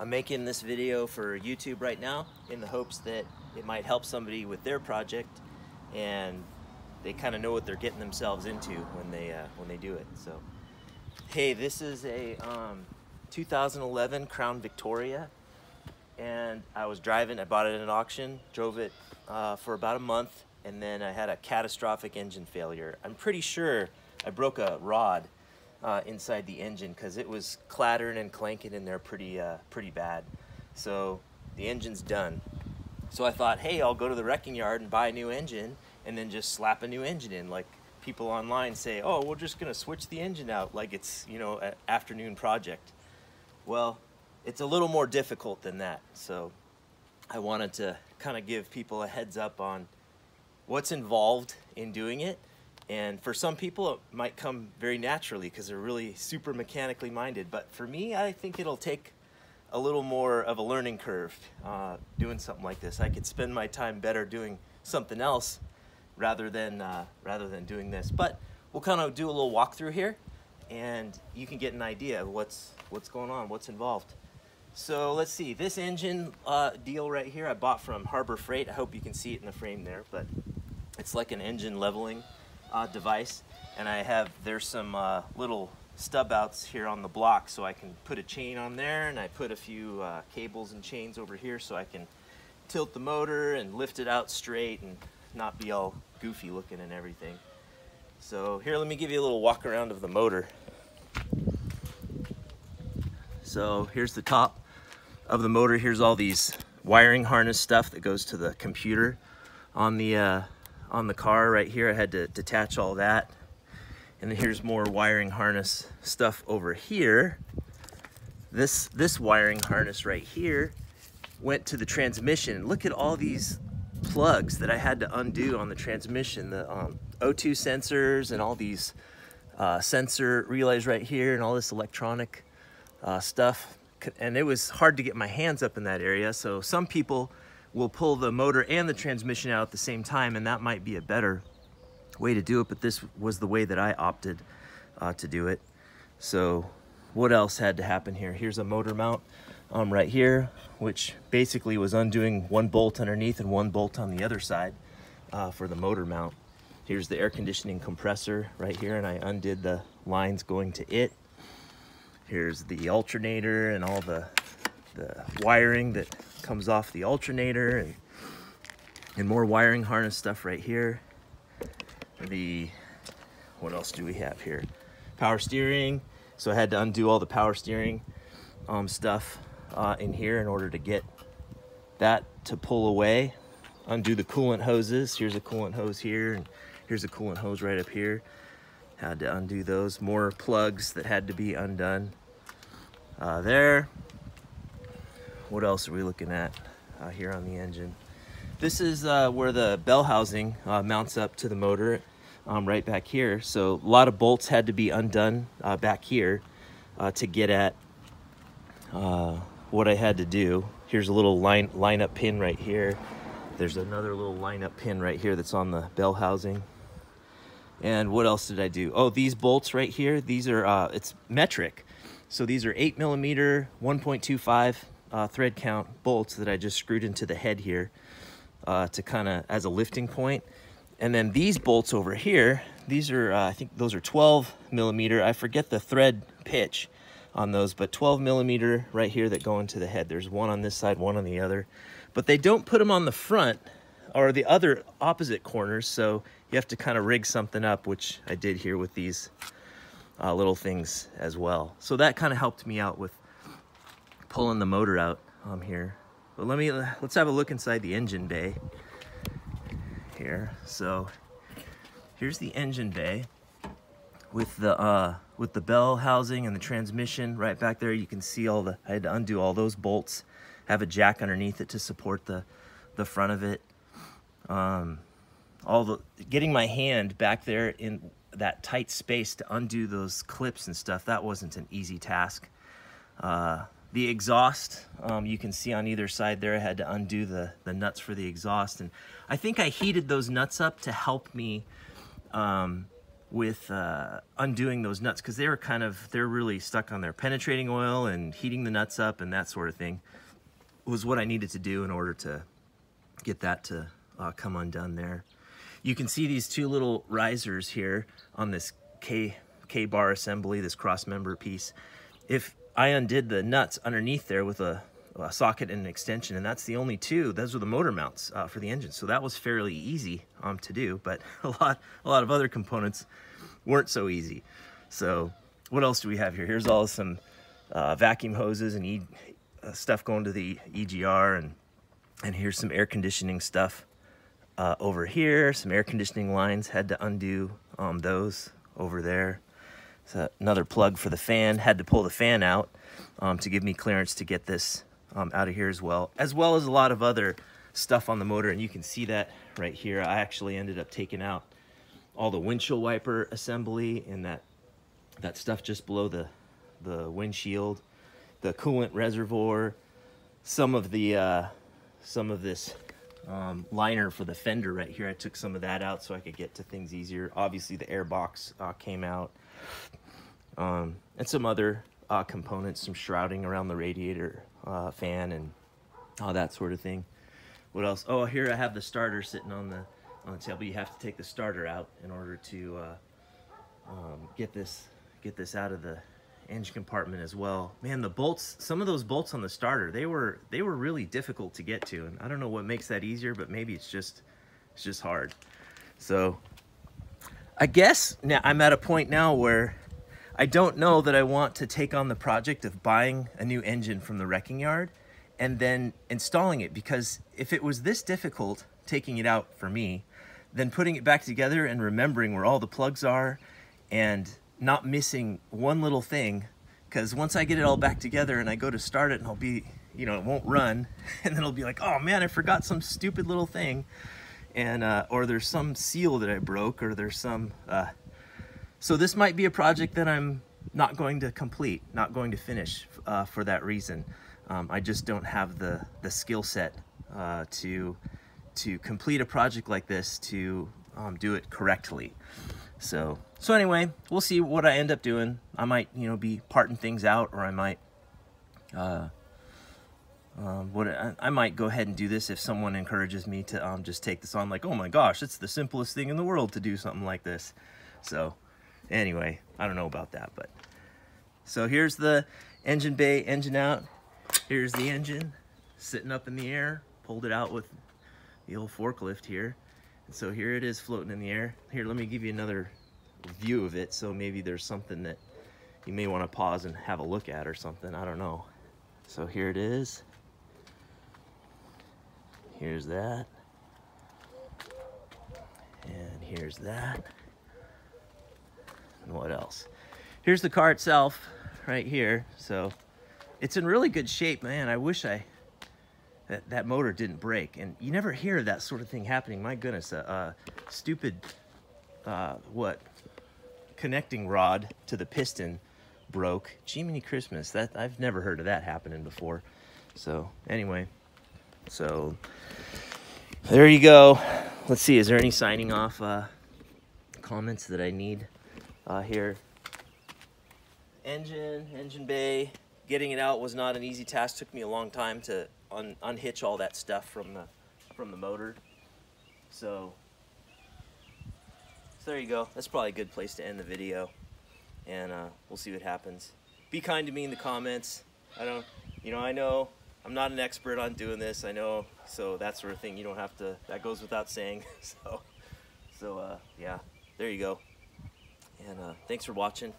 I'm making this video for YouTube right now in the hopes that it might help somebody with their project and they kind of know what they're getting themselves into when they uh, when they do it. So, hey, this is a um, 2011 Crown Victoria, and I was driving. I bought it at an auction, drove it uh, for about a month, and then I had a catastrophic engine failure. I'm pretty sure I broke a rod uh, inside the engine because it was clattering and clanking in there pretty, uh, pretty bad. So the engine's done. So I thought, hey, I'll go to the wrecking yard and buy a new engine and then just slap a new engine in. Like people online say, oh, we're just gonna switch the engine out like it's, you know, an afternoon project. Well, it's a little more difficult than that. So I wanted to kind of give people a heads up on what's involved in doing it and for some people, it might come very naturally because they're really super mechanically minded. But for me, I think it'll take a little more of a learning curve uh, doing something like this. I could spend my time better doing something else rather than uh, rather than doing this. But we'll kind of do a little walkthrough here, and you can get an idea of what's what's going on, what's involved. So let's see, this engine uh, deal right here I bought from Harbor Freight. I hope you can see it in the frame there, but it's like an engine leveling uh, device and I have there's some uh, little stub outs here on the block so I can put a chain on there and I put a few uh, cables and chains over here so I can tilt the motor and lift it out straight and not be all goofy looking and everything. So here let me give you a little walk around of the motor. So here's the top of the motor. Here's all these wiring harness stuff that goes to the computer on the uh, on the car right here. I had to detach all that. And here's more wiring harness stuff over here. This, this wiring harness right here went to the transmission. Look at all these plugs that I had to undo on the transmission. The um, O2 sensors and all these uh, sensor relays right here and all this electronic uh, stuff. And it was hard to get my hands up in that area. So some people will pull the motor and the transmission out at the same time and that might be a better way to do it but this was the way that I opted uh, to do it. So what else had to happen here? Here's a motor mount um, right here which basically was undoing one bolt underneath and one bolt on the other side uh, for the motor mount. Here's the air conditioning compressor right here and I undid the lines going to it. Here's the alternator and all the the wiring that comes off the alternator and, and more wiring harness stuff right here. The, what else do we have here? Power steering. So I had to undo all the power steering um, stuff uh, in here in order to get that to pull away. Undo the coolant hoses. Here's a coolant hose here and here's a coolant hose right up here. Had to undo those. More plugs that had to be undone uh, there. What else are we looking at uh, here on the engine? This is uh, where the bell housing uh, mounts up to the motor um, right back here. So a lot of bolts had to be undone uh, back here uh, to get at uh, what I had to do. Here's a little line lineup pin right here. There's another little lineup pin right here that's on the bell housing. And what else did I do? Oh, these bolts right here, these are, it's metric. So these are 8 millimeter, 1.25 uh, thread count bolts that I just screwed into the head here uh, to kind of as a lifting point. And then these bolts over here, these are, uh, I think those are 12 millimeter. I forget the thread pitch on those, but 12 millimeter right here that go into the head. There's one on this side, one on the other. But they don't put them on the front or the other opposite corners, so you have to kind of rig something up, which I did here with these uh, little things as well. So that kind of helped me out with pulling the motor out um, here. But let me, let's have a look inside the engine bay here. So here's the engine bay with the uh, with the bell housing and the transmission right back there. You can see all the, I had to undo all those bolts, have a jack underneath it to support the, the front of it. Um, all the, getting my hand back there in that tight space to undo those clips and stuff, that wasn't an easy task. Uh, the exhaust, um, you can see on either side there, I had to undo the, the nuts for the exhaust. And I think I heated those nuts up to help me um, with uh, undoing those nuts because they were kind of they're really stuck on their penetrating oil and heating the nuts up and that sort of thing was what I needed to do in order to get that to uh, come undone there. You can see these two little risers here on this K, K bar assembly, this cross member piece. If I undid the nuts underneath there with a, a socket and an extension, and that's the only two, those were the motor mounts uh, for the engine. So that was fairly easy um, to do, but a lot, a lot of other components weren't so easy. So what else do we have here? Here's all some uh, vacuum hoses and e uh, stuff going to the EGR and and here's some air conditioning stuff uh, over here. Some air conditioning lines, had to undo um, those over there. Another plug for the fan, had to pull the fan out um, to give me clearance to get this um, out of here as well, as well as a lot of other stuff on the motor. And you can see that right here. I actually ended up taking out all the windshield wiper assembly and that, that stuff just below the, the windshield, the coolant reservoir, some of the, uh, some of this um, liner for the fender right here. I took some of that out so I could get to things easier. Obviously the air box uh, came out. Um, and some other uh, components, some shrouding around the radiator uh, fan and all that sort of thing. What else? Oh, here I have the starter sitting on the on the table. You have to take the starter out in order to uh, um, get this get this out of the engine compartment as well. Man, the bolts, some of those bolts on the starter, they were they were really difficult to get to, and I don't know what makes that easier, but maybe it's just it's just hard. So I guess now I'm at a point now where I don't know that I want to take on the project of buying a new engine from the wrecking yard and then installing it because if it was this difficult taking it out for me, then putting it back together and remembering where all the plugs are and not missing one little thing because once I get it all back together and I go to start it and I'll be, you know, it won't run and then it'll be like, oh man, I forgot some stupid little thing and uh, or there's some seal that I broke or there's some, uh, so this might be a project that I'm not going to complete, not going to finish uh, for that reason. Um, I just don't have the, the skill set uh, to, to complete a project like this to um, do it correctly. So, so anyway, we'll see what I end up doing. I might, you know, be parting things out, or I might, uh, um, what I, I, might go ahead and do this if someone encourages me to um, just take this on. Like, oh my gosh, it's the simplest thing in the world to do something like this. So, anyway, I don't know about that, but so here's the engine bay, engine out. Here's the engine sitting up in the air. Pulled it out with the old forklift here. So here it is floating in the air. Here, let me give you another view of it. So maybe there's something that you may want to pause and have a look at or something. I don't know. So here it is. Here's that. And here's that. And what else? Here's the car itself right here. So it's in really good shape, man. I wish I that, that motor didn't break. And you never hear that sort of thing happening. My goodness, a, a stupid, uh, what, connecting rod to the piston broke. Jiminy Christmas, that I've never heard of that happening before. So anyway, so there you go. Let's see, is there any signing off uh, comments that I need uh, here? Engine, engine bay, getting it out was not an easy task. Took me a long time to un unhitch all that stuff from the from the motor. So, so there you go. That's probably a good place to end the video, and uh, we'll see what happens. Be kind to me in the comments. I don't, you know, I know I'm not an expert on doing this. I know, so that sort of thing. You don't have to. That goes without saying. So, so uh, yeah, there you go. And uh, thanks for watching.